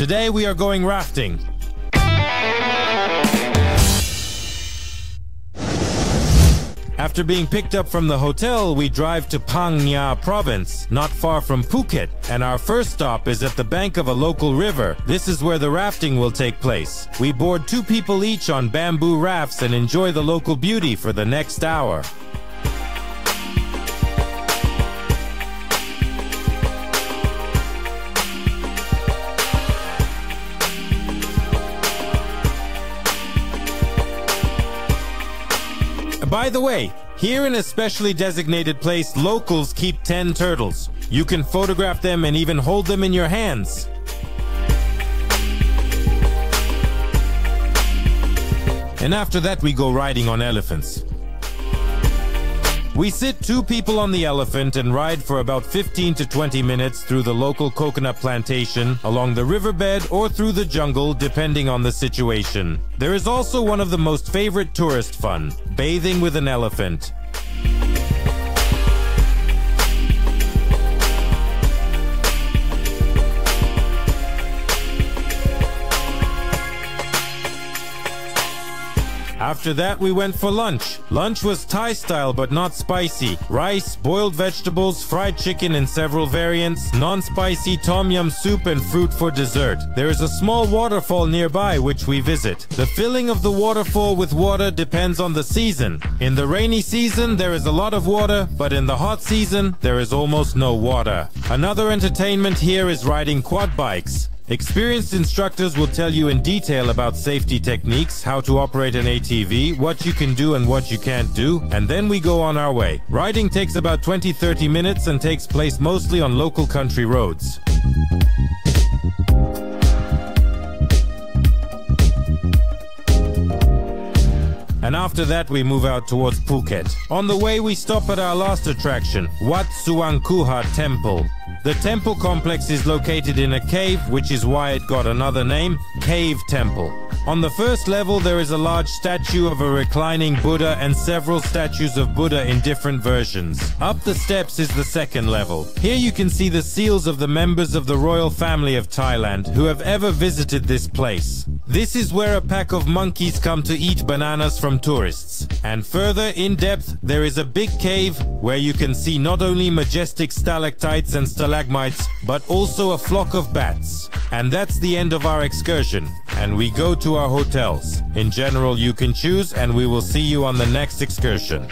Today we are going rafting. After being picked up from the hotel, we drive to Phang Nga province, not far from Phuket, and our first stop is at the bank of a local river. This is where the rafting will take place. We board two people each on bamboo rafts and enjoy the local beauty for the next hour. By the way, here in a specially designated place, locals keep 10 turtles. You can photograph them and even hold them in your hands. And after that, we go riding on elephants. We sit two people on the elephant and ride for about 15 to 20 minutes through the local coconut plantation, along the riverbed, or through the jungle, depending on the situation. There is also one of the most favorite tourist fun, bathing with an elephant. After that, we went for lunch. Lunch was Thai style but not spicy. Rice, boiled vegetables, fried chicken in several variants, non-spicy tom yum soup and fruit for dessert. There is a small waterfall nearby which we visit. The filling of the waterfall with water depends on the season. In the rainy season, there is a lot of water, but in the hot season, there is almost no water. Another entertainment here is riding quad bikes. Experienced instructors will tell you in detail about safety techniques, how to operate an ATV, what you can do and what you can't do, and then we go on our way. Riding takes about 20-30 minutes and takes place mostly on local country roads. And after that, we move out towards Phuket. On the way, we stop at our last attraction, Wat Suwangkuha Temple. The temple complex is located in a cave, which is why it got another name, Cave Temple. On the first level, there is a large statue of a reclining Buddha and several statues of Buddha in different versions. Up the steps is the second level. Here you can see the seals of the members of the royal family of Thailand who have ever visited this place. This is where a pack of monkeys come to eat bananas from tourists. And further in depth, there is a big cave where you can see not only majestic stalactites and stalagmites, but also a flock of bats. And that's the end of our excursion. And we go to our hotels. In general, you can choose and we will see you on the next excursion.